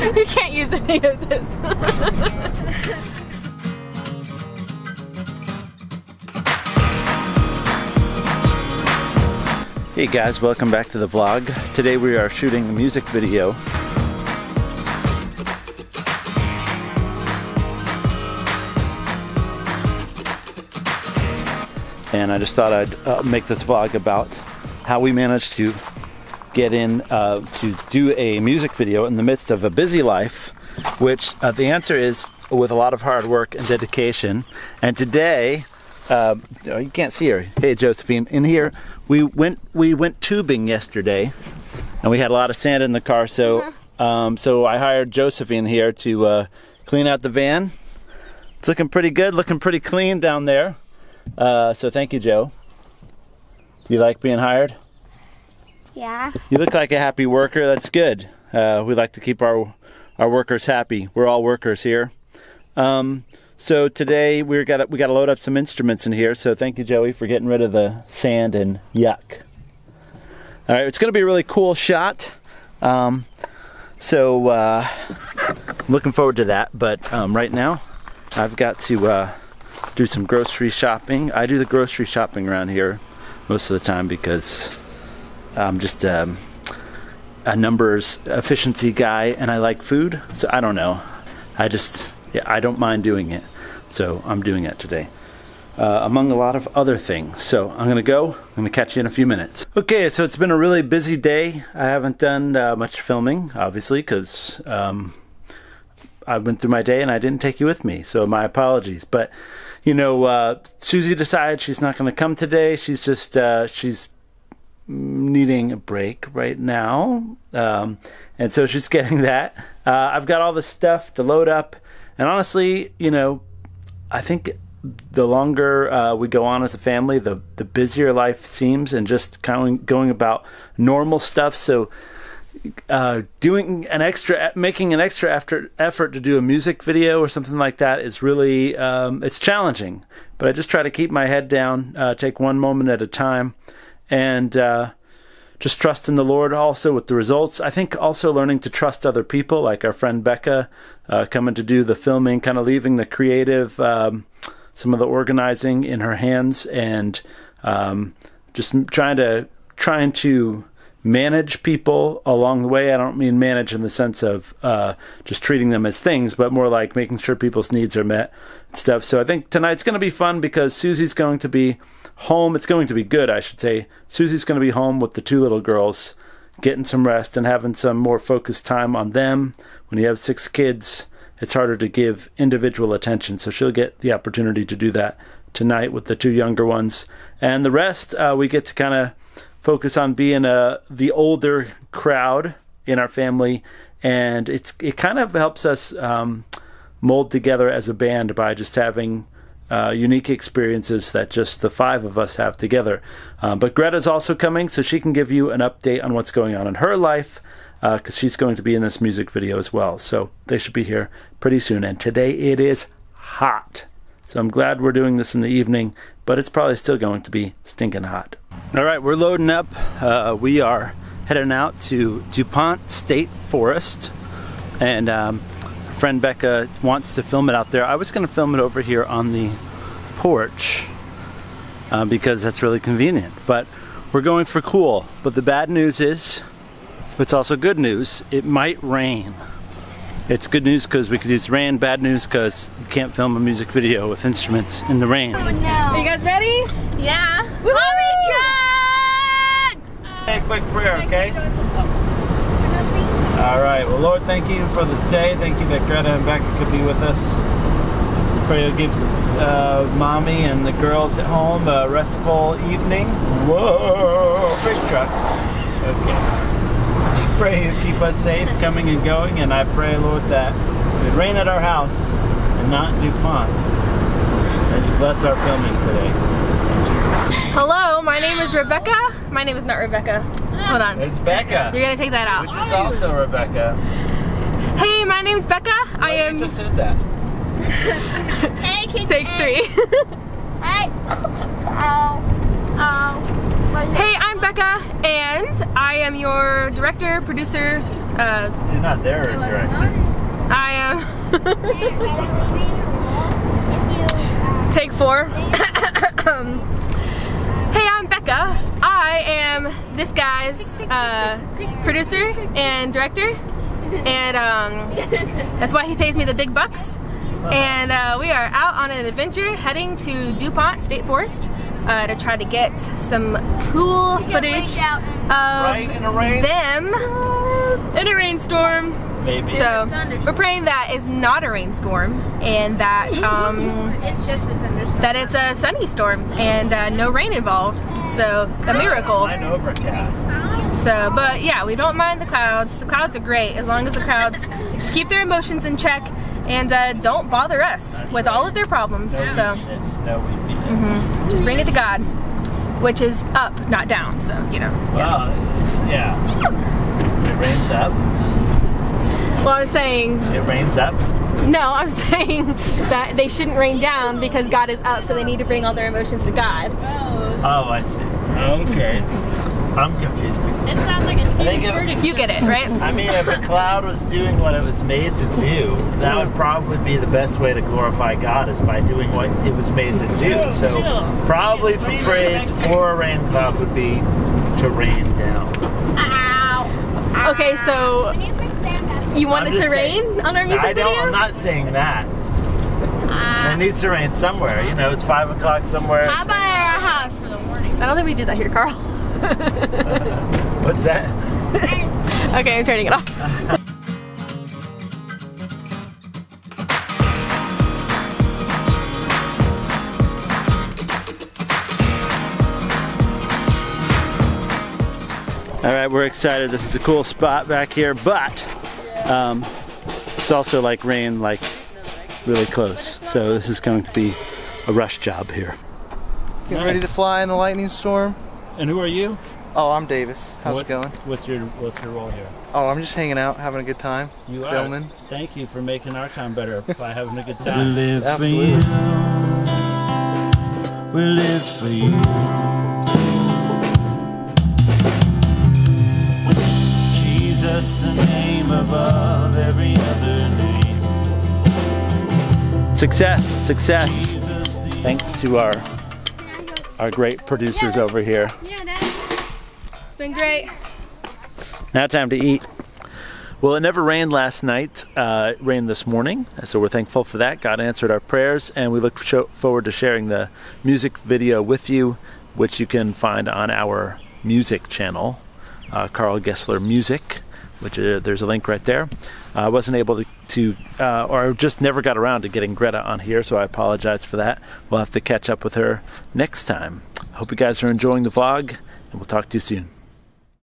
you can't use any of this. Hey guys, welcome back to the vlog. Today we are shooting a music video. And I just thought I'd uh, make this vlog about how we managed to get in uh, to do a music video in the midst of a busy life, which uh, the answer is with a lot of hard work and dedication. And today, uh, oh, you can't see her. Hey, Josephine. In here, we went we went tubing yesterday, and we had a lot of sand in the car. So, um, so I hired Josephine here to uh, clean out the van. It's looking pretty good, looking pretty clean down there. Uh, so thank you, Joe. Do you like being hired? Yeah. You look like a happy worker. That's good. Uh, we like to keep our our workers happy. We're all workers here. Um, so today we got we got to load up some instruments in here. So thank you, Joey, for getting rid of the sand and yuck. All right, it's going to be a really cool shot. Um, so uh, looking forward to that. But um, right now, I've got to uh, do some grocery shopping. I do the grocery shopping around here most of the time because I'm just um, a numbers efficiency guy, and I like food. So I don't know. I just yeah, I don't mind doing it. So I'm doing it today. Uh, among a lot of other things. So I'm gonna go. I'm gonna catch you in a few minutes. Okay, so it's been a really busy day. I haven't done uh, much filming, obviously, because um, I went through my day and I didn't take you with me. So my apologies. But you know, uh, Susie decided she's not gonna come today. She's just uh, she's needing a break right now. Um, and so she's getting that. Uh, I've got all the stuff to load up. And honestly, you know, I think the longer uh, we go on as a family, the, the busier life seems and just kind of going about normal stuff. So, uh, doing an extra, making an extra effort, effort to do a music video or something like that is really, um, it's challenging. But I just try to keep my head down, uh, take one moment at a time and uh, just trust in the Lord also with the results. I think also learning to trust other people, like our friend Becca uh, coming to do the filming, kind of leaving the creative, um, some of the organizing in her hands, and um, just trying to trying to manage people along the way. I don't mean manage in the sense of uh, just treating them as things, but more like making sure people's needs are met and stuff. So I think tonight's going to be fun because Susie's going to be home. It's going to be good, I should say. Susie's going to be home with the two little girls, getting some rest and having some more focused time on them. When you have six kids, it's harder to give individual attention. So she'll get the opportunity to do that tonight with the two younger ones. And the rest, uh, we get to kind of focus on being a the older crowd in our family, and it's it kind of helps us um, mold together as a band by just having. Uh, unique experiences that just the five of us have together. Uh, but Greta's also coming, so she can give you an update on what's going on in her life, because uh, she's going to be in this music video as well. So they should be here pretty soon. And today it is hot. So I'm glad we're doing this in the evening, but it's probably still going to be stinking hot. All right, we're loading up. Uh, we are heading out to DuPont State Forest, and um, friend Becca wants to film it out there. I was going to film it over here on the porch uh, because that's really convenient, but we're going for cool. But the bad news is, it's also good news, it might rain. It's good news because we could use rain, bad news because you can't film a music video with instruments in the rain. Oh no. Are you guys ready? Yeah. Hey, quick prayer, okay? All right. Well, Lord, thank you for this day. Thank you that Greta and Becca could be with us. Pray you give uh, mommy and the girls at home a restful evening. Whoa, big truck. Okay. Pray you keep us safe coming and going, and I pray, Lord, that it rain at our house and not in DuPont. And you bless our filming today. In Jesus' name. Hello, my name is Rebecca. My name is not Rebecca. Hold on. It's Becca. You're gonna take that out. Which out. is also Rebecca. Hey, my name's Becca. I am. You just said that. Hey. Take three. Hey. Oh. Oh. hey, I'm Becca, and I am your director, producer, Uh, You're not there, director. I am. Take four. Hey, I'm Becca. I am this guy's uh, producer and director, and um, that's why he pays me the big bucks. And uh, we are out on an adventure heading to DuPont State Forest uh, to try to get some cool footage of Right in a rain? them in a rainstorm. Maybe. So we're praying that it's not a rainstorm and that um, It's just a thunderstorm. that it's a sunny storm and uh, no rain involved. So a miracle. Mine overcast. So, but yeah, we don't mind the clouds. The clouds are great as long as the clouds just keep their emotions in check and uh, don't bother us with all of their problems. So It's snowy Venus. Just bring it to God, which is up, not down. So you know. Wow, it's- yeah. It rains up. Well, I was saying It rains up. No, I'm saying that they shouldn't rain down because God is up, so they need to bring all their emotions to God. Oh, I see. Okay. I'm confused. It sounds like a think Stephen it- Furtick. You get it, right? I mean, if a cloud was doing what it was made to do, that would probably be the best way to glorify God is by doing what it was made to do. So, probably for praise for a rain cloud would be to rain down. Ow. Okay, so you first stand up. you want it to saying- rain on our music I don't. video? I'm not saying that. Ah. It needs to rain somewhere. You know, it's five o'clock somewhere. How about our house? I don't think we do that here, Karl. What's that? Okay, I'm turning it off. All right, we're excited. This is a cool spot back here, but um, it's also like rain, like really close. So this is going to be a rush job here. Getting ready to fly in the lightning storm. And who are you? Oh, I'm Davis. How's What- it going? What's your What's your role here? Oh, I'm just hanging out, having a good time. You filming. are. Thank you for making our time better by having a good time. We live Absolutely. We live for you. Jesus, the name above every other name. Success, success. Thanks to our our great producers over here. Yeah, Dad. It's been great. Now time to eat. Well, it never rained last night. Uh, it rained this morning, so we're thankful for that. God answered our prayers, and we look sho- forward to sharing the music video with you, which you can find on our music channel, uh, Karl Gessler Music, which uh, there's a link right there. Uh, I wasn't able to, to uh, or just never got around to getting Greta on here, so I apologize for that. We'll have to catch up with her next time. Hope you guys are enjoying the vlog, and we'll talk to you soon.